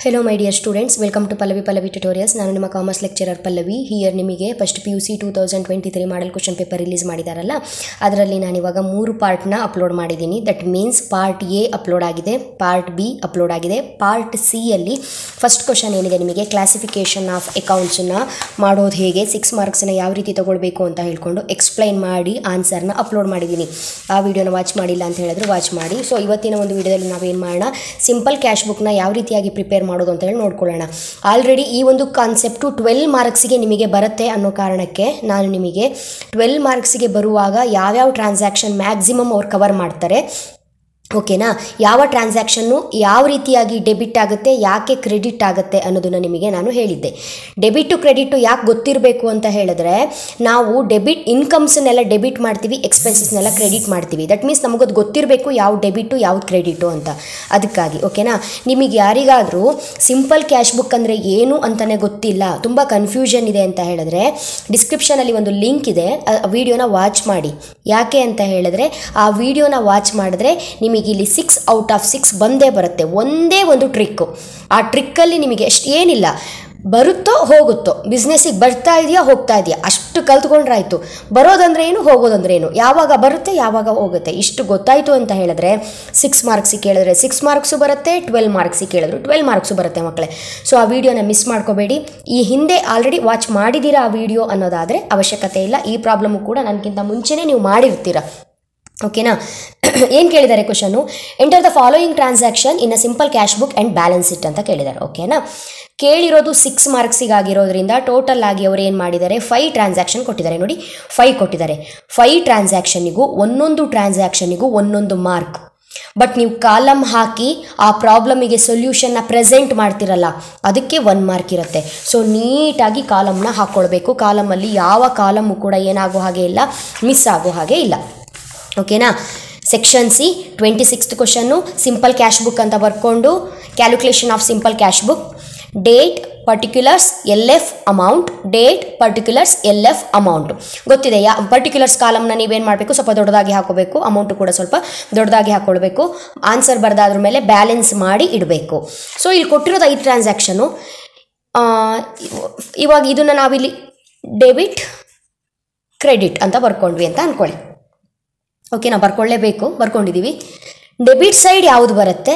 Hello my dear students welcome to Pallavi Pallavi tutorials ನಾನು ನಿಮ್ಮ commerce lecturer Pallavi here ನಿಮಗೆ first P U C two thousand twenty three model question paper release ಮಾಡಿದಾರಲ್ಲ. ಅದರಲ್ಲಿ ನಾನು ಇವಾಗ ಮೂರು ಪಾರ್ಟ್ನ ಅಪ್ಲೋಡ್ ಮಾಡಿದ್ದೀನಿ. That means part A upload ಆಗಿದೆ ಪಾರ್ಟ್ ಬಿ ಅಪ್ಲೋಡ್ ಆಗಿದೆ. ಪಾರ್ಟ್ ಸಿಯಲ್ಲಿ ಫಸ್ಟ್ ಕ್ವಶನ್ ಏನಿದೆ ನಿಮಗೆ? ಕ್ಲಾಸಿಫಿಕೇಷನ್ ಆಫ್ ಅಕೌಂಟ್ಸನ್ನ ಮಾಡೋದು ಹೇಗೆ? ಸಿಕ್ಸ್ ಮಾರ್ಕ್ಸನ್ನ ಯಾವ ರೀತಿ ತೊಗೊಳ್ಬೇಕು ಅಂತ ಹೇಳ್ಕೊಂಡು ಎಕ್ಸ್ಪ್ಲೈನ್ ಮಾಡಿ ಆನ್ಸರ್ನ ಅಪ್ಲೋಡ್ ಮಾಡಿದ್ದೀನಿ. ಆ ವಿಡಿಯೋನ ವಾಚ್ ಮಾಡಿಲ್ಲ ಅಂತ ಹೇಳಿದ್ರೆ ವಾಚ್ ಮಾಡಿ. ಸೊ ಇವತ್ತಿನ ಒಂದು ವಿಡಿಯೋದಲ್ಲಿ ನಾವೇನು ಮಾಡೋಣ? ಸಿಂಪಲ್ ಕ್ಯಾಶ್ ಬುಕ್ನ ಯಾವ ರೀತಿಯಾಗಿ ಪ್ರಿಪೇರ್ ಮಾಡೋದು ಅಂತ ಹೇಳಿ ನೋಡ್ಕೊಳ್ಳೋಣ. ಆಲ್ರೆಡಿ ಈ ಒಂದು ಕಾನ್ಸೆಪ್ಟು ಟ್ವೆಲ್ ಮಾರ್ಕ್ಸಿಗೆ ನಿಮಗೆ ಬರುತ್ತೆ ಅನ್ನೋ ಕಾರಣಕ್ಕೆ ನಾನು ನಿಮಗೆ ಟ್ವೆಲ್ ಮಾರ್ಕ್ಸಿಗೆ ಬರುವಾಗ ಯಾವ್ಯಾವ ಟ್ರಾನ್ಸಾಕ್ಷನ್ ಮ್ಯಾಕ್ಸಿಮಮ್ ಅವ್ರು ಕವರ್ ಮಾಡ್ತಾರೆ ಓಕೆನಾ? ಯಾವ ಟ್ರಾನ್ಸಾಕ್ಷನ್ನು ಯಾವ ರೀತಿಯಾಗಿ ಡೆಬಿಟ್ ಆಗುತ್ತೆ, ಯಾಕೆ ಕ್ರೆಡಿಟ್ ಆಗುತ್ತೆ ಅನ್ನೋದನ್ನು ನಿಮಗೆ ನಾನು ಹೇಳಿದ್ದೆ. ಡೆಬಿಟು ಕ್ರೆಡಿಟು ಯಾಕೆ ಗೊತ್ತಿರಬೇಕು ಅಂತ ಹೇಳಿದ್ರೆ, ನಾವು ಡೆಬಿಟ್ ಇನ್ಕಮ್ಸನ್ನೆಲ್ಲ ಡೆಬಿಟ್ ಮಾಡ್ತೀವಿ, ಎಕ್ಸ್ಪೆನ್ಸಸ್ನೆಲ್ಲ ಕ್ರೆಡಿಟ್ ಮಾಡ್ತೀವಿ. ದಟ್ ಮೀನ್ಸ್ ನಮಗದು ಗೊತ್ತಿರಬೇಕು ಯಾವ ಡೆಬಿಟು ಯಾವ ಕ್ರೆಡಿಟು ಅಂತ. ಅದಕ್ಕಾಗಿ, ಓಕೆನಾ? ನಿಮಗೆ ಯಾರಿಗಾದರೂ ಸಿಂಪಲ್ ಕ್ಯಾಶ್ ಬುಕ್ ಅಂದರೆ ಏನು ಅಂತಲೇ ಗೊತ್ತಿಲ್ಲ, ತುಂಬ ಕನ್ಫ್ಯೂಷನ್ ಇದೆ ಅಂತ ಹೇಳಿದ್ರೆ ಡಿಸ್ಕ್ರಿಪ್ಷನಲ್ಲಿ ಒಂದು ಲಿಂಕ್ ಇದೆ ಆ, ವಿಡಿಯೋನ ವಾಚ್ ಮಾಡಿ. ಯಾಕೆ ಅಂತ ಹೇಳಿದ್ರೆ, ಆ ವಿಡಿಯೋನ ವಾಚ್ ಮಾಡಿದ್ರೆ ನಿಮಗೆ ಇಲ್ಲಿ ಸಿಕ್ಸ್ ಔಟ್ ಆಫ್ ಸಿಕ್ಸ್ ಬಂದೇ ಬರುತ್ತೆ. ಒಂದೇ ಒಂದು ಟ್ರಿಕ್ಕು ಆ ಟ್ರಿಕ್ಕಲ್ಲಿ ನಿಮಗೆ ಎಷ್ಟು ಏನಿಲ್ಲ, ಬರುತ್ತೋ ಹೋಗುತ್ತೋ ಬಿಸ್ನೆಸ್ಸಿಗೆ ಬರ್ತಾ ಇದೆಯಾ ಹೋಗ್ತಾ ಇದೆಯಾ, ಅಷ್ಟು ಕಲ್ತ್ಕೊಂಡ್ರಾಯ್ತು. ಬರೋದಂದ್ರೆ ಏನು, ಹೋಗೋದಂದ್ರೆ ಏನು? ಯಾವಾಗ ಬರುತ್ತೆ, ಯಾವಾಗ ಹೋಗುತ್ತೆ? ಇಷ್ಟು ಗೊತ್ತಾಯಿತು ಅಂತ ಹೇಳಿದ್ರೆ ಸಿಕ್ಸ್ ಮಾರ್ಕ್ಸಿಗೆ ಕೇಳಿದ್ರೆ ಸಿಕ್ಸ್ ಮಾರ್ಕ್ಸು ಬರುತ್ತೆ ಟ್ವೆಲ್ ಮಾರ್ಕ್ಸಿಗೆ ಕೇಳಿದ್ರು ಟ್ವೆಲ್ ಮಾರ್ಕ್ಸು ಬರುತ್ತೆ ಮಕ್ಕಳೇ. ಸೊ ಆ ವಿಡಿಯೋನ ಮಿಸ್ ಮಾಡ್ಕೋಬೇಡಿ. ಈ ಹಿಂದೆ ಆಲ್ರೆಡಿ ವಾಚ್ ಮಾಡಿದ್ದೀರಾ ಆ ವಿಡಿಯೋ ಅನ್ನೋದಾದರೆ ಅವಶ್ಯಕತೆ ಇಲ್ಲ. ಈ ಪ್ರಾಬ್ಲಮ್ಮು ಕೂಡ ನನಗಿಂತ ಮುಂಚೆನೇ ನೀವು ಮಾಡಿರ್ತೀರ. ಓಕೆನಾ ಏನು ಕೇಳಿದ್ದಾರೆ question enter the following transaction in a simple cash book and balance it ಅಂತ ಕೇಳಿದ್ದಾರೆ. ಓಕೆನಾ ಕೇಳಿರೋದು ಸಿಕ್ಸ್ ಮಾರ್ಕ್ಸಿಗಾಗಿರೋದ್ರಿಂದ ಟೋಟಲ್ ಆಗಿ ಅವರು ಏನು ಮಾಡಿದ್ದಾರೆ? ಫೈ ಟ್ರಾನ್ಸಾಕ್ಷನ್ ಕೊಟ್ಟಿದ್ದಾರೆ. ನೋಡಿ ಫೈ ಕೊಟ್ಟಿದ್ದಾರೆ. ಫೈ ಟ್ರಾನ್ಸಾಕ್ಷನಿಗೂ ಒಂದೊಂದು ಟ್ರಾನ್ಸಾಕ್ಷನಿಗೂ ಒಂದೊಂದು ಮಾರ್ಕ್ ಬಟ್ ನೀವು ಕಾಲಮ್ ಹಾಕಿ ಆ ಪ್ರಾಬ್ಲಮಿಗೆ ಸೊಲ್ಯೂಷನ್ನ ಪ್ರೆಸೆಂಟ್ ಮಾಡ್ತಿರಲ್ಲ, ಅದಕ್ಕೆ ಒನ್ ಮಾರ್ಕ್ ಇರುತ್ತೆ. ಸೊ ನೀಟಾಗಿ ಕಾಲಮ್ನ ಹಾಕ್ಕೊಳ್ಬೇಕು ಕಾಲಮಲ್ಲಿ ಯಾವ ಕಾಲಮು ಕೂಡ ಏನಾಗೋ ಹಾಗೆ ಇಲ್ಲ ಮಿಸ್ ಆಗೋ ಹಾಗೆ ಇಲ್ಲ. ಓಕೆನಾ ಸೆಕ್ಷನ್ ಸಿ ಟ್ವೆಂಟಿ ಸಿಕ್ಸ್ತ್ ಕ್ವಶನ್ನು ಸಿಂಪಲ್ ಕ್ಯಾಶ್ ಬುಕ್ ಅಂತ ಬರ್ಕೊಂಡು calculation of simple cash book date particulars L F amount date particulars L F amount ಗೊತ್ತಿದೆ ಯಾ ಪರ್ಟಿಕ್ಯುಲರ್ಸ್ ಕಾಲಮ್ನ ನೀವೇನು ಮಾಡಬೇಕು? ಸ್ವಲ್ಪ ದೊಡ್ಡದಾಗಿ ಹಾಕೋಬೇಕು. ಅಮೌಂಟು ಕೂಡ ಸ್ವಲ್ಪ ದೊಡ್ಡದಾಗಿ ಹಾಕೊಳ್ಬೇಕು. ಆನ್ಸರ್ ಬರೆದಾದ್ರ ಮೇಲೆ ಬ್ಯಾಲೆನ್ಸ್ ಮಾಡಿ ಇಡಬೇಕು. ಸೊ ಇಲ್ಲಿ ಕೊಟ್ಟಿರೋದು ಐದು ಟ್ರಾನ್ಸಾಕ್ಷನು ಇವಾಗ ಇದನ್ನು ನಾವಿಲ್ಲಿ ಡೆಬಿಟ್ ಕ್ರೆಡಿಟ್ ಅಂತ ಬರ್ಕೊಂಡ್ವಿ ಅಂತ ಅಂದ್ಕೊಳ್ಳಿ ಓಕೆ ನಾವು ಬರ್ಕೊಳ್ಳೇಬೇಕು ಬರ್ಕೊಂಡಿದ್ದೀವಿ ಡೆಬಿಟ್ ಸೈಡ್ ಯಾವುದು ಬರುತ್ತೆ?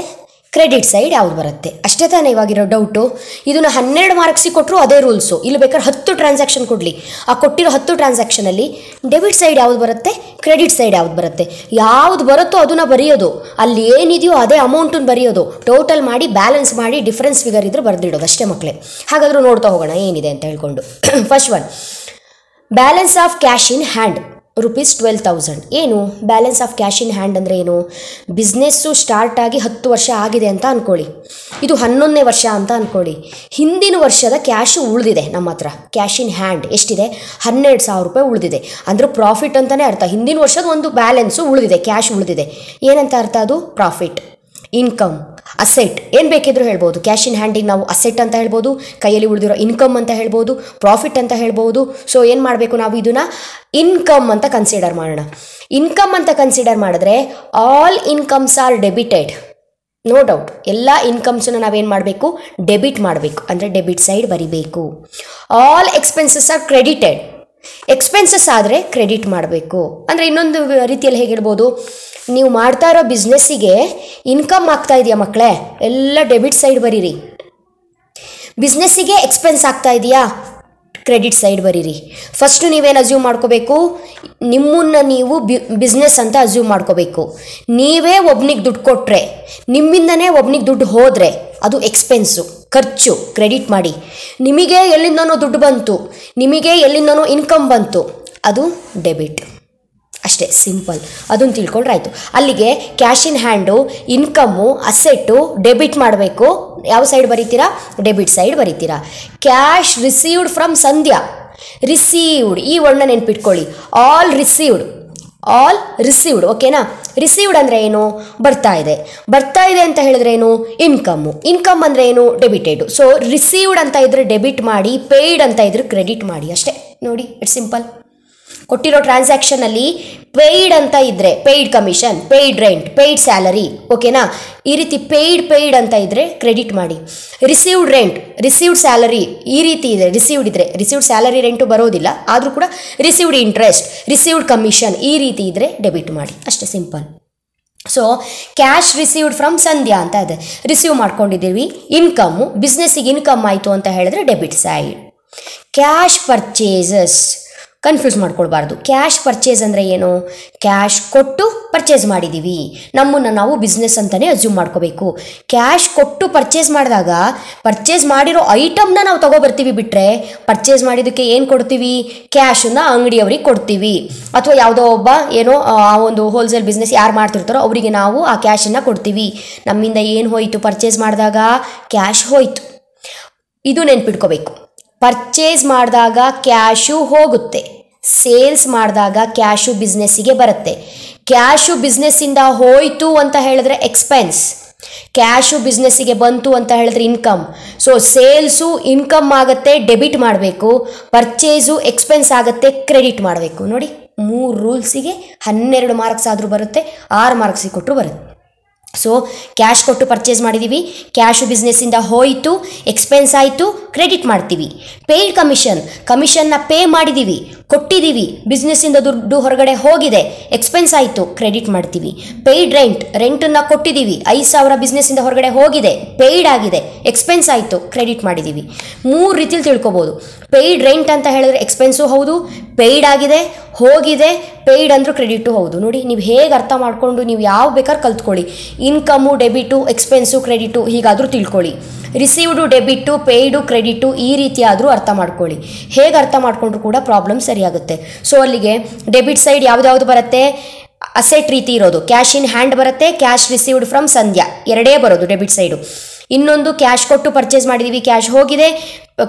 ಕ್ರೆಡಿಟ್ ಸೈಡ್ ಯಾವ್ದು ಬರುತ್ತೆ? ಅಷ್ಟೇ ತಾನೇ ಇವಾಗಿರೋ ಡೌಟು ಇದನ್ನು ಹನ್ನೆರಡು ಮಾರ್ಕ್ಸಿಗೆ ಕೊಟ್ಟರು ಅದೇ ರೂಲ್ಸು ಇಲ್ಲಿ ಬೇಕಾದ್ರೆ ಹತ್ತು ಟ್ರಾನ್ಸಾಕ್ಷನ್ ಕೊಡಲಿ. ಆ ಕೊಟ್ಟಿರೋ ಹತ್ತು ಟ್ರಾನ್ಸಾಕ್ಷನಲ್ಲಿ ಡೆಬಿಟ್ ಸೈಡ್ ಯಾವ್ದು ಬರುತ್ತೆ? ಕ್ರೆಡಿಟ್ ಸೈಡ್ ಯಾವ್ದು ಬರುತ್ತೆ? ಯಾವ್ದು ಬರುತ್ತೋ ಅದನ್ನು ಬರೆಯೋದು. ಅಲ್ಲಿ ಏನಿದೆಯೋ ಅದೇ ಅಮೌಂಟನ್ನು ಬರೆಯೋದು. ಟೋಟಲ್ ಮಾಡಿ ಬ್ಯಾಲೆನ್ಸ್ ಮಾಡಿ ಡಿಫ್ರೆನ್ಸ್ ಫಿಗರ್ ಇದ್ರೆ ಬರೆದಿಡೋದು ಅಷ್ಟೇ ಮಕ್ಕಳೇ ಹಾಗಾದರೂ ನೋಡ್ತಾ ಹೋಗೋಣ ಏನಿದೆ ಅಂತ ಹೇಳ್ಕೊಂಡು. First one balance of cash in hand rupees twelve thousand. ಏನು? Balance of cash in hand ಅಂದರೆ ಏನು? ಬಿಸ್ನೆಸ್ಸು ಸ್ಟಾರ್ಟ್ ಆಗಿ ಹತ್ತು ವರ್ಷ ಆಗಿದೆ ಅಂತ ಅಂದ್ಕೊಳ್ಳಿ ಇದು ಹನ್ನೊಂದನೇ ವರ್ಷ ಅಂತ ಅಂದ್ಕೊಳ್ಳಿ ಹಿಂದಿನ ವರ್ಷದ ಕ್ಯಾಶು ಉಳಿದಿದೆ ನಮ್ಮ ಹತ್ರ. ಕ್ಯಾಶ್ ಇನ್ ಹ್ಯಾಂಡ್ ಎಷ್ಟಿದೆ? ಹನ್ನೆರಡು ಸಾವಿರ ರೂಪಾಯಿ ಉಳಿದಿದೆ. ಅಂದರೆ ಪ್ರಾಫಿಟ್ ಅಂತಲೇ ಅರ್ಥ. ಹಿಂದಿನ ವರ್ಷದ ಒಂದು ಬ್ಯಾಲೆನ್ಸು ಉಳಿದಿದೆ, ಕ್ಯಾಶ್ ಉಳಿದಿದೆ. ಏನಂತ ಅರ್ಥ ಅದು? ಪ್ರಾಫಿಟ್. ಇನ್ಕಮ್. ಅಸೆಟ್ ಏನು ಬೇಕಿದ್ರು ಹೇಳ್ಬೋದು. ಕ್ಯಾಶ್ ಇನ್ ಹ್ಯಾಂಡಿಗೆ ನಾವು ಅಸೆಟ್ ಅಂತ ಹೇಳ್ಬೋದು, ಕೈಯಲ್ಲಿ ಉಳಿದಿರೋ ಇನ್ಕಮ್ ಅಂತ ಹೇಳ್ಬೋದು ಪ್ರಾಫಿಟ್ ಅಂತ ಹೇಳ್ಬೋದು. ಸೊ ಏನು ಮಾಡಬೇಕು ನಾವು ಇದನ್ನು? ಇನ್ಕಮ್ ಅಂತ ಕನ್ಸಿಡರ್ ಮಾಡೋಣ. ಇನ್ಕಮ್ ಅಂತ ಕನ್ಸಿಡರ್ ಮಾಡಿದ್ರೆ all incomes are debited no doubt ಎಲ್ಲ ಇನ್ಕಮ್ಸನ್ನು ನಾವೇನು ಮಾಡಬೇಕು? ಡೆಬಿಟ್ ಮಾಡಬೇಕು. ಅಂದರೆ ಡೆಬಿಟ್ ಸೈಡ್ ಬರಿಬೇಕು. All expenses are credited expenses ಆದರೆ ಕ್ರೆಡಿಟ್ ಮಾಡಬೇಕು. ಅಂದರೆ ಇನ್ನೊಂದು ರೀತಿಯಲ್ಲಿ ಹೇಗೆ ಹೇಳ್ಬೋದು ನೀವು ಮಾಡ್ತಾ ಇರೋ ಬಿಸ್ನೆಸ್ಸಿಗೆ ಇನ್ಕಮ್ ಆಗ್ತಾ ಇದೆಯಾ ಮಕ್ಕಳೇ? ಎಲ್ಲ ಡೆಬಿಟ್ ಸೈಡ್ ಬರೀರಿ. ಬಿಸ್ನೆಸ್ಸಿಗೆ ಎಕ್ಸ್ಪೆನ್ಸ್ ಆಗ್ತಾ ಇದೆಯಾ? ಕ್ರೆಡಿಟ್ ಸೈಡ್ ಬರೀರಿ. ಫಸ್ಟು ನೀವೇನು ಅಸ್ಯೂಮ್ ಮಾಡ್ಕೋಬೇಕು? ನಿಮ್ಮನ್ನು ನೀವು ಬಿಸ್ನೆಸ್ ಅಂತ ಅಸ್ಯೂಮ್ ಮಾಡ್ಕೋಬೇಕು. ನೀವೇ ಒಬ್ನಿಗೆ ದುಡ್ಡು ಕೊಟ್ಟರೆ ನಿಮ್ಮಿಂದನೇ ಒಬ್ನಿಗೆ ದುಡ್ಡು ಹೋದರೆ ಅದು ಎಕ್ಸ್ಪೆನ್ಸು ಖರ್ಚು ಕ್ರೆಡಿಟ್ ಮಾಡಿ. ನಿಮಗೆ ಎಲ್ಲಿಂದನೋ ದುಡ್ಡು ಬಂತು, ನಿಮಗೆ ಎಲ್ಲಿಂದನೋ ಇನ್ಕಮ್ ಬಂತು, ಅದು ಡೆಬಿಟ್ ಅಷ್ಟೇ, ಸಿಂಪಲ್. ಅದನ್ನು ತಿಳ್ಕೊಂಡ್ರೆ ಆಯಿತು ಅಲ್ಲಿಗೆ cash in hand income asset, debit ಮಾಡಬೇಕು. ಯಾವ ಸೈಡ್ ಬರೀತೀರಾ? Debit side ಬರೀತೀರಾ. Cash received from Sandhya. Received. ಈ ವರ್ಣ ನೆನ್ಪಿಟ್ಕೊಳ್ಳಿ. All received. All received. ಓಕೆನಾ? ರಿಸೀವ್ಡ್ ಅಂದರೆ ಏನು? ಬರ್ತಾ ಇದೆ. ಬರ್ತಾ ಇದೆ ಅಂತ ಹೇಳಿದ್ರೆ ಏನು? ಇನ್ಕಮ್ಮು ಇನ್ಕಮ್ ಅಂದರೆ ಏನು? ಡೆಬಿಟೆಡು. ಸೊ, ರಿಸೀವ್ಡ್ ಅಂತ ಇದ್ರೆ ಡೆಬಿಟ್ ಮಾಡಿ, ಪೇಯ್ಡ್ ಅಂತ ಇದ್ರೆ ಕ್ರೆಡಿಟ್ ಮಾಡಿ. ಅಷ್ಟೇ. ನೋಡಿ, ಇಟ್ಸ್ ಸಿಂಪಲ್. ಕೊಟ್ಟಿರೋ ಟ್ರಾನ್ಸಾಕ್ಷನಲ್ಲಿ ಪೇಯ್ಡ್ ಅಂತ ಇದ್ದರೆ paid commission paid rent paid salary ಓಕೆನಾ ಈ ರೀತಿ ಪೇಯ್ಡ್ ಪೇಯ್ಡ್ ಅಂತ ಇದ್ದರೆ ಕ್ರೆಡಿಟ್ ಮಾಡಿ. ರಿಸೀವ್ಡ್ ರೆಂಟ್ ರಿಸೀವ್ಡ್ ಸ್ಯಾಲರಿ ಈ ರೀತಿ ಇದೆ. ರಿಸೀವ್ಡ್ ಇದ್ದರೆ ರಿಸೀವ್ಡ್ ಸ್ಯಾಲರಿ ರೆಂಟು ಬರೋದಿಲ್ಲ. ಆದರೂ ಕೂಡ ರಿಸೀವ್ಡ್ ಇಂಟ್ರೆಸ್ಟ್ ರಿಸೀವ್ಡ್ ಕಮಿಷನ್ ಈ ರೀತಿ ಇದ್ದರೆ ಡೆಬಿಟ್ ಮಾಡಿ. ಅಷ್ಟೇ simple so cash received from Sandhya ಅಂತ ಇದೆ. ರಿಸೀವ್ ಮಾಡ್ಕೊಂಡಿದ್ದೀವಿ. ಇನ್ಕಮ್ಮು ಬಿಸ್ನೆಸ್ಸಿಗೆ ಇನ್ಕಮ್ ಆಯಿತು ಅಂತ ಹೇಳಿದ್ರೆ debit side cash purchases confuse ಮಾಡ್ಕೊಳ್ಬಾರ್ದು. Cash purchase ಅಂದರೆ ಏನು? ಕ್ಯಾಶ್ ಕೊಟ್ಟು ಪರ್ಚೇಸ್ ಮಾಡಿದ್ದೀವಿ ನಮ್ಮನ್ನು ನಾವು ಬಿಸ್ನೆಸ್ ಅಂತಲೇ ಅಸ್ಯೂಮ್ ಮಾಡ್ಕೋಬೇಕು. ಕ್ಯಾಶ್ ಕೊಟ್ಟು ಪರ್ಚೇಸ್ ಮಾಡಿದಾಗ ಪರ್ಚೇಸ್ ಮಾಡಿರೋ ಐಟಮ್ನ ನಾವು ತೊಗೊಬರ್ತೀವಿ ಬಿಟ್ಟರೆ ಪರ್ಚೇಸ್ ಮಾಡಿದ್ದಕ್ಕೆ ಏನು ಕೊಡ್ತೀವಿ? ಕ್ಯಾಶನ್ನ ಅಂಗಡಿಯವ್ರಿಗೆ ಕೊಡ್ತೀವಿ. ಅಥವಾ ಯಾವುದೋ ಒಬ್ಬ ಏನೋ, ಆ ಒಂದು ಹೋಲ್ಸೇಲ್ ಬಿಸ್ನೆಸ್ ಯಾರು ಮಾಡ್ತಿರ್ತಾರೋ ಅವರಿಗೆ ನಾವು ಆ ಕ್ಯಾಶನ್ನು ಕೊಡ್ತೀವಿ. ನಮ್ಮಿಂದ ಏನು ಹೋಯಿತು ಪರ್ಚೇಸ್ ಮಾಡಿದಾಗ? ಕ್ಯಾಶ್ ಹೋಯಿತು. ಇದು ನೆನ್ಪಿಟ್ಕೋಬೇಕು. ಪರ್ಚೇಸ್ ಮಾಡಿದಾಗ ಕ್ಯಾಶು ಹೋಗುತ್ತೆ. ಸೇಲ್ಸ್ ಮಾಡಿದಾಗ ಕ್ಯಾಶು ಬಿಸ್ನೆಸ್ಸಿಗೆ ಬರುತ್ತೆ. ಕ್ಯಾಶು ಬಿಸ್ನೆಸ್ಸಿಂದ ಹೋಯಿತು ಅಂತ ಹೇಳಿದ್ರೆ ಎಕ್ಸ್ಪೆನ್ಸ್ ಕ್ಯಾಶು ಬಿಸ್ನೆಸ್ಸಿಗೆ ಬಂತು ಅಂತ ಹೇಳಿದ್ರೆ ಇನ್ಕಮ್ ಸೊ ಸೇಲ್ಸು ಇನ್ಕಮ್ ಆಗುತ್ತೆ ಡೆಬಿಟ್ ಮಾಡಬೇಕು. ಪರ್ಚೇಸು ಎಕ್ಸ್ಪೆನ್ಸ್ ಆಗುತ್ತೆ ಕ್ರೆಡಿಟ್ ಮಾಡಬೇಕು. ನೋಡಿ, ಮೂರು ರೂಲ್ಸಿಗೆ ಹನ್ನೆರಡು ಮಾರ್ಕ್ಸ್ ಆದರೂ ಬರುತ್ತೆ, ಆರು ಮಾರ್ಕ್ಸಿಗೆ ಕೊಟ್ಟರು ಬರುತ್ತೆ. ಸೊ ಕ್ಯಾಶ್ ಕೊಟ್ಟು ಪರ್ಚೇಸ್ ಮಾಡಿದ್ದೀವಿ ಕ್ಯಾಶು ಬಿಸ್ನೆಸ್ಸಿಂದ ಹೋಯಿತು ಎಕ್ಸ್ಪೆನ್ಸ್ ಆಯಿತು ಕ್ರೆಡಿಟ್ ಮಾಡ್ತೀವಿ. ಪೇಯ್ಡ್ ಕಮಿಷನ್ ಕಮಿಷನ್ನ ಪೇ ಮಾಡಿದ್ದೀವಿ ಕೊಟ್ಟಿದ್ದೀವಿ. ಬಿಸ್ನೆಸ್ಸಿಂದ ದುಡ್ಡು ಹೊರಗಡೆ ಹೋಗಿದೆ. ಎಕ್ಸ್ಪೆನ್ಸ್ ಆಯಿತು. ಕ್ರೆಡಿಟ್ ಮಾಡ್ತೀವಿ. ಪೇಯ್ಡ್ ರೆಂಟ್ ರೆಂಟನ್ನು ಕೊಟ್ಟಿದ್ದೀವಿ. ಐದು ಸಾವಿರ ಬಿಸ್ನೆಸ್ಸಿಂದ ಹೊರಗಡೆ ಹೋಗಿದೆ. ಪೇಯ್ಡ್ ಆಗಿದೆ. ಎಕ್ಸ್ಪೆನ್ಸ್ ಆಯಿತು. ಕ್ರೆಡಿಟ್ ಮಾಡಿದ್ದೀವಿ. ಮೂರು ರೀತಿಲಿ ತಿಳ್ಕೊಬೋದು. ಪೇಯ್ಡ್ ರೆಂಟ್ ಅಂತ ಹೇಳಿದ್ರೆ ಎಕ್ಸ್ಪೆನ್ಸು ಹೌದು. ಪೇಯ್ಡ್ ಆಗಿದೆ. ಹೋಗಿದೆ. ಪೇಯ್ಡ್ ಅಂದರೂ ಕ್ರೆಡಿಟು ಹೌದು. ನೋಡಿ, ನೀವು ಹೇಗೆ ಅರ್ಥ ಮಾಡಿಕೊಂಡು ನೀವು ಯಾವ ಬೇಕಾದ್ರೆ ಕಲ್ತ್ಕೊಳ್ಳಿ. ಇನ್ಕಮು ಡೆಬಿಟು ಎಕ್ಸ್ಪೆನ್ಸು ಕ್ರೆಡಿಟು ಹೀಗಾದರೂ ತಿಳ್ಕೊಳ್ಳಿ. ರಿಸೀವ್ಡು ಡೆಬಿಟ್ಟು ಪೇಯ್ಡು, ಕ್ರೆಡಿಟು ಈ ರೀತಿ ಆದರೂ ಅರ್ಥ ಮಾಡ್ಕೊಳ್ಳಿ. ಹೇಗೆ ಅರ್ಥ ಮಾಡಿಕೊಂಡ್ರು ಕೂಡ ಪ್ರಾಬ್ಲಮ್ ಸರಿಯಾಗುತ್ತೆ. ಸೊ ಅಲ್ಲಿಗೆ ಡೆಬಿಟ್ ಸೈಡ್ ಯಾವ್ದ್ಯಾವ್ದು ಬರುತ್ತೆ? ಅಸೆಟ್ ರೀತಿ ಇರೋದು. ಕ್ಯಾಶ್ ಇನ್ ಹ್ಯಾಂಡ್ ಬರುತ್ತೆ, ಕ್ಯಾಶ್ ರಿಸೀವ್ಡ್ ಫ್ರಮ್ ಸಂಧ್ಯಾ. ಎರಡೇ ಬರೋದು ಡೆಬಿಟ್ ಸೈಡು. ಇನ್ನೊಂದು ಕ್ಯಾಶ್ ಕೊಟ್ಟು ಪರ್ಚೇಸ್ ಮಾಡಿದ್ದೀವಿ ಕ್ಯಾಶ್ ಹೋಗಿದೆ,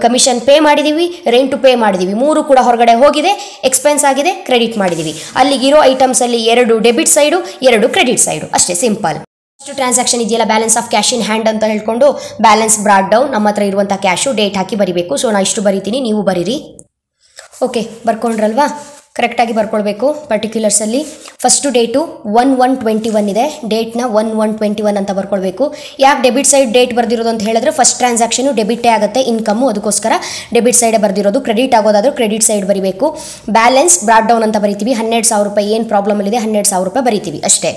ಕಮಿಷನ್ ಪೇ ಮಾಡಿದ್ದೀವಿ ರೆಂಟು ಪೇ ಮಾಡಿದ್ದೀವಿ ಮೂರು ಕೂಡ ಹೊರಗಡೆ ಹೋಗಿದೆ, ಎಕ್ಸ್ಪೆನ್ಸ್ ಆಗಿದೆ, ಕ್ರೆಡಿಟ್ ಮಾಡಿದ್ದೀವಿ ಅಲ್ಲಿಗಿರೋ ಐಟಮ್ಸಲ್ಲಿ ಎರಡು ಡೆಬಿಟ್ ಸೈಡು, ಎರಡು ಕ್ರೆಡಿಟ್ ಸೈಡು. ಅಷ್ಟೇ, ಸಿಂಪಲ್. ಫಸ್ಟ್ ಟ್ರಾನ್ಸಾಕ್ಷನ್ ಇದೆಯಲ್ಲ balance of cash in hand ಅಂತ ಹೇಳ್ಕೊಂಡು ಬ್ಯಾಲೆನ್ಸ್ ಬ್ರಾಡ್ ಡೌನ್ ನಮ್ಮ ಹತ್ರ ಇರುವಂಥ ಕ್ಯಾಶು ಡೇಟ್ ಹಾಕಿ ಬರಿಬೇಕು. ಸೊ ನಾ ಇಷ್ಟು ಬರಿತೀನಿ, ನೀವು ಬರೀರಿ. ಓಕೆ ಬರ್ಕೊಂಡ್ರಲ್ವಾ? ಕರೆಕ್ಟಾಗಿ ಬರ್ಕೊಳ್ಬೇಕು ಪರ್ಟಿಕ್ಯುಲರ್ಸಲ್ಲಿ first date one one twenty one ಇದೆ. ಡೇಟ್ನ ಒನ್ ಒನ್ ಟ್ವೆಂಟಿ ಒನ್ ಅಂತ ಬರ್ಕೊಳ್ಬೇಕು. ಯಾಕೆ ಡೆಬಿಟ್ ಸೈಡ್ ಡೇಟ್ ಬರ್ದಿರೋದು ಅಂತ ಹೇಳಿದ್ರೆ ಫಸ್ಟ್ ಟ್ರಾನ್ಸಾಕ್ಷನು ಡೆಬಿಟೇ ಆಗುತ್ತೆ ಇನ್ಕಮ್ಮು ಅದಕ್ಕೋಸ್ಕರ ಡೆಬಿಟ್ ಸೈಡೇ ಬರ್ದಿರೋದು. ಕ್ರೆಡಿಟ್ ಆಗೋದಾದ್ರೂ ಕ್ರೆಡಿಟ್ ಸೈಡ್ ಬರಿಬೇಕು. ಬ್ಯಾಲೆನ್ಸ್ ಬ್ರಾಡ್ ಡೌನ್ ಅಂತ ಬರಿತೀವಿ. ಹನ್ನೆರಡು ಸಾವಿರ ರೂಪಾಯಿ ಏನು ಪ್ರಾಬ್ಲಮ್ ಇದೆ, ಹನ್ನೆರಡು ಸಾವಿರ ರೂಪಾಯಿ ಬರಿತೀವಿ ಅಷ್ಟೇ.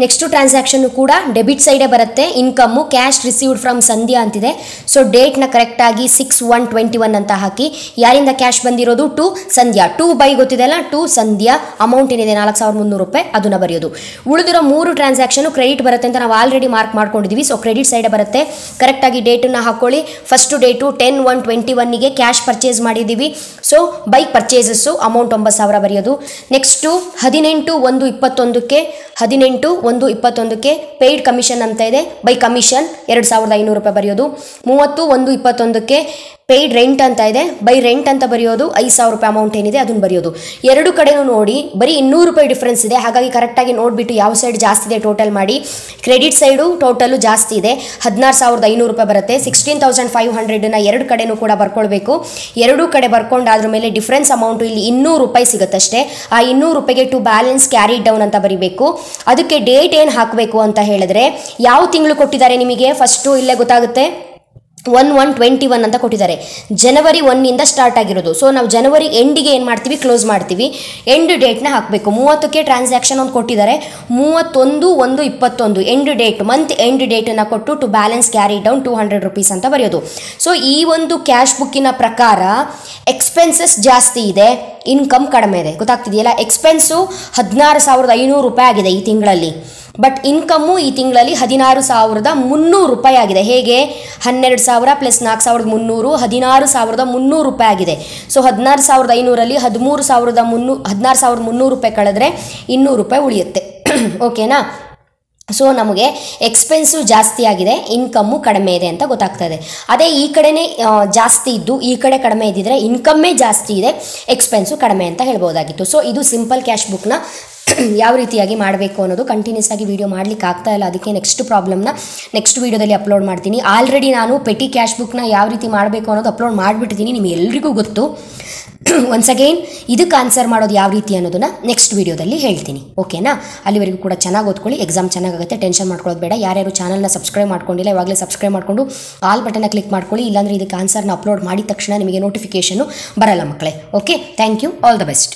ನೆಕ್ಸ್ಟು ಟ್ರಾನ್ಸಾಕ್ಷನ್ ಕೂಡ ಡೆಬಿಟ್ ಸೈಡೇ ಬರುತ್ತೆ. Income cash received from Sandhya ಅಂತಿದೆ. ಸೊ ಡೇಟ್ನ ಕರೆಕ್ಟಾಗಿ ಸಿಕ್ಸ್ ಒನ್ ಟ್ವೆಂಟಿ ಒನ್ ಅಂತ ಹಾಕಿ. ಯಾರಿಂದ ಕ್ಯಾಶ್ ಬಂದಿರೋದು? ಟು ಸಂಧ್ಯಾ. ಟು ಬೈ ಗೊತ್ತಿದೆಯಲ್ಲ ಟು ಸಂಧ್ಯಾ. ಅಮೌಂಟ್ ಏನಿದೆ? ನಾಲ್ಕು ಸಾವಿರದ ಮುನ್ನೂರು ರೂಪಾಯಿ ಅದನ್ನು ಬರೆಯೋದು. ಉಳಿದಿರೋ ಮೂರು ಟ್ರಾನ್ಸಾಕ್ಷನ್ ಕ್ರೆಡಿಟ್ ಬರುತ್ತೆ ಅಂತ ನಾವು ಆಲ್ರೆಡಿ ಮಾರ್ಕ್ ಮಾಡ್ಕೊಂಡಿದ್ದೀವಿ ಸೊ ಕ್ರೆಡಿಟ್ ಸೈಡೇ ಬರುತ್ತೆ. ಕರೆಕ್ಟಾಗಿ ಡೇಟನ್ನು ಹಾಕೊಳ್ಳಿ. First date ten one twenty ಒನ್ನಿಗೆ cash purchase ಮಾಡಿದ್ದೀವಿ ಸೊ ಬೈಕ್ ಪರ್ಚೇಸಸ್ಸು ಅಮೌಂಟ್ ಒಂಬತ್ತು ಸಾವಿರ ಬರೆಯೋದು. ನೆಕ್ಸ್ಟು ಹದಿನೆಂಟು ಒಂದು ಇಪ್ಪತ್ತೊಂದಕ್ಕೆ, ಹದಿನೆಂಟು ಒಂದು ಇಪ್ಪತ್ತೊಂದಕ್ಕೆ ಪೇಯ್ಡ್ ಕಮಿಷನ್ ಅಂತ ಇದೆ. ಬೈ ಕಮಿಷನ್ ಎರಡು ಸಾವಿರದ ಐನೂರು ರೂಪಾಯಿ ಬರೆಯೋದು. ಮೂವತ್ತು ಒಂದು ಇಪ್ಪತ್ತೊಂದಕ್ಕೆ ಪೇಯ್ಡ್ ರೆಂಟ್ ಅಂತ ಇದೆ. ಬೈ ರೆಂಟ್ ಅಂತ ಬರೆಯೋದು ಐದು ಸಾವಿರ ರೂಪಾಯಿ ಅಮೌಂಟ್ ಏನಿದೆ, ಅದನ್ನು ಬರೆಯೋದು. ಎರಡು ಕಡೆನೂ ನೋಡಿ, ಬರೀ ಇನ್ನೂರು ರೂಪಾಯಿ ಡಿಫ್ರೆನ್ಸ್ ಇದೆ. ಹಾಗಾಗಿ ಕರೆಕ್ಟಾಗಿ ನೋಡಿಬಿಟ್ಟು ಯಾವ ಸೈಡ್ ಜಾಸ್ತಿ ಇದೆ ಟೋಟಲ್ ಮಾಡಿ. ಕ್ರೆಡಿಟ್ ಸೈಡು ಟೋಟಲು ಜಾಸ್ತಿ ಇದೆ. ಹದಿನಾರು ಸಾವಿರದ ಐನೂರು ರೂಪಾಯಿ ಬರುತ್ತೆ. ಸಿಕ್ಸ್ಟೀನ್ ತೌಸಂಡ್ ಫೈವ್ ಹಂಡ್ರೆಡನ್ನ ಎರಡು ಕಡೆನೂ ಕೂಡ ಬರ್ಕೊಳ್ಬೇಕು. ಎರಡೂ ಕಡೆ ಬರ್ಕೊಂಡಾದ್ರ ಮೇಲೆ ಡಿಫ್ರೆನ್ಸ್ ಅಮೌಂಟು ಇಲ್ಲಿ ಇನ್ನೂರು ರೂಪಾಯಿ ಸಿಗುತ್ತಷ್ಟೇ. ಆ ಇನ್ನೂರು ರೂಪಾಯಿಗೆ ಟು ಬ್ಯಾಲೆನ್ಸ್ ಕ್ಯಾರಿ ಡೌನ್ ಅಂತ ಬರಿಬೇಕು. ಅದಕ್ಕೆ ಡೇಟ್ ಏನು ಹಾಕಬೇಕು ಅಂತ ಹೇಳಿದ್ರೆ, ಯಾವ ತಿಂಗಳು ಕೊಟ್ಟಿದ್ದಾರೆ ನಿಮಗೆ? ಫಸ್ಟು ಇಲ್ಲೇ ಗೊತ್ತಾಗುತ್ತೆ? ಒನ್ ಒನ್ ಟ್ವೆಂಟಿ ಒನ್ ಅಂತ ಕೊಟ್ಟಿದ್ದಾರೆ. ಜನವರಿ ಒನ್ನಿಂದ ಸ್ಟಾರ್ಟ್ ಆಗಿರೋದು. ಸೊ ನಾವು ಜನವರಿ ಎಂಡಿಗೆ ಏನು ಮಾಡ್ತೀವಿ? ಕ್ಲೋಸ್ ಮಾಡ್ತೀವಿ. ಎಂಡ್ ಡೇಟ್ನ ಹಾಕಬೇಕು. ಮೂವತ್ತಕ್ಕೆ ಟ್ರಾನ್ಸಾಕ್ಷನ್ ಒಂದು ಕೊಟ್ಟಿದ್ದಾರೆ. ಮೂವತ್ತೊಂದು, ಒಂದು ಇಪ್ಪತ್ತೊಂದು. ಎಂಡ್ ಡೇಟ್ ಮಂತ್ ಎಂಡ್ ಡೇಟನ್ನು ಕೊಟ್ಟು to balance carry down two hundred rupees ಅಂತ ಬರೆಯೋದು. ಸೊ ಈ ಒಂದು ಕ್ಯಾಶ್ ಬುಕ್ಕಿನ ಪ್ರಕಾರ ಎಕ್ಸ್ಪೆನ್ಸಸ್ ಜಾಸ್ತಿ ಇದೆ. ಇನ್ಕಮ್ ಕಡಿಮೆ ಇದೆ. ಗೊತ್ತಾಗ್ತಿದೆಯಲ್ಲ? ಎಕ್ಸ್ಪೆನ್ಸು ಹದಿನಾರು ಸಾವಿರದ ಐನೂರು ರೂಪಾಯಿ ಆಗಿದೆ ಈ ತಿಂಗಳಲ್ಲಿ. ಬಟ್ ಇನ್ಕಮ್ಮು ಈ ತಿಂಗಳಲ್ಲಿ ಹದಿನಾರು ಸಾವಿರದ ಮುನ್ನೂರು ರೂಪಾಯಿ ಆಗಿದೆ. ಹೇಗೆ? ಹನ್ನೆರಡು ಸಾವಿರ ಪ್ಲಸ್ ನಾಲ್ಕು ಸಾವಿರದ ಮುನ್ನೂರು, ಹದಿನಾರು ಸಾವಿರದ ಮುನ್ನೂರು ರೂಪಾಯಿ ಆಗಿದೆ. ಸೊ ಹದಿನಾರು ಸಾವಿರದ ಐನೂರಲ್ಲಿ ಹದಿಮೂರು ಸಾವಿರದ ಮುನ್ನೂ, ಹದಿನಾರು ಸಾವಿರದ ಮುನ್ನೂರು ರೂಪಾಯಿ ಕಳೆದ್ರೆ ಇನ್ನೂರು ರೂಪಾಯಿ ಉಳಿಯುತ್ತೆ. ಓಕೆನಾ ಸೊ ನಮಗೆ ಎಕ್ಸ್ಪೆನ್ಸು ಜಾಸ್ತಿ ಆಗಿದೆ ಇನ್ಕಮ್ಮು ಕಡಿಮೆ ಇದೆ ಅಂತ ಗೊತ್ತಾಗ್ತದೆ. ಅದೇ ಈ ಕಡೆನೇ ಜಾಸ್ತಿ ಇದ್ದು, ಈ ಕಡೆ ಕಡಿಮೆ ಇದ್ದಿದ್ರೆ ಇನ್ಕಮ್ಮೇ ಜಾಸ್ತಿ ಇದೆ ಎಕ್ಸ್ಪೆನ್ಸು ಕಡಿಮೆ ಅಂತ ಹೇಳ್ಬೋದಾಗಿತ್ತು. ಸೊ ಇದು ಸಿಂಪಲ್ ಕ್ಯಾಶ್ ಬುಕ್ನ ಯಾವ ರೀತಿಯಾಗಿ ಮಾಡಬೇಕು ಅನ್ನೋದು ಕಂಟಿನ್ಯೂಸ್ ಆಗಿ ವೀಡಿಯೋ ಮಾಡ್ಲಿಕ್ಕೆ ಆಗ್ತಾ ಇಲ್ಲ. ಅದಕ್ಕೆ ನೆಕ್ಸ್ಟ್ ಪ್ರಾಬ್ಲಮ್ನ ನೆಕ್ಸ್ಟ್ ವೀಡಿಯೋದಲ್ಲಿ ಅಪ್ಲೋಡ್ ಮಾಡ್ತೀನಿ. ಆಲ್ರೆಡಿ ನಾನು ಪೆಟಿ ಕ್ಯಾಶ್ ಬುಕ್ನ ಯಾವ ರೀತಿ ಮಾಡಬೇಕು ಅನ್ನೋದು ಅಪ್ಲೋಡ್ ಮಾಡಿಬಿಟ್ಟಿದ್ದೀನಿ. ನಿಮ್ಗೆ ಎಲ್ರಿಗೂ ಗೊತ್ತು. ಒನ್ಸ್ ಅಗೈನ್ ಇದಕ್ಕೆ ಆನ್ಸರ್ ಮಾಡೋದು ಯಾವ ರೀತಿ ಅನ್ನೋದನ್ನ ನೆಕ್ಸ್ಟ್ ವೀಡಿಯೋದಲ್ಲಿ ಹೇಳ್ತೀನಿ. ಓಕೆನಾ ಅಲ್ಲಿವರೆಗೂ ಕೂಡ ಚೆನ್ನಾಗಿ ಓದ್ಕೊಳ್ಳಿ. ಎಕ್ಸಾಮ್ ಚೆನ್ನಾಗುತ್ತೆ ಟೆನ್ಷನ್ ಮಾಡ್ಕೊಳ್ಳೋದು ಬೇಡ. ಯಾರ್ಯಾರು ಚಾನಲ್ನ ಸಬ್ಸ್ಕ್ರೈಬ್ ಮಾಡ್ಕೊಂಡಿಲ್ಲ ಇವಾಗಲೇ ಸಬ್ಸ್ಕ್ರೈಬ್ ಮಾಡಿಕೊಂಡು ಆಲ್ ಬಟನ್ನ ಕ್ಲಿಕ್ ಮಾಡ್ಕೊಳ್ಳಿ. ಇಲ್ಲಾಂದರೆ ಇದಕ್ಕೆ ಆನ್ಸರ್ನ ಅಪ್ಲೋಡ್ ಮಾಡಿದ ತಕ್ಷಣ ನಿಮಗೆ ನೋಟಿಫಿಕೇಷನು ಬರಲ್ಲ ಮಕ್ಕಳೇ. Okay thank you all the best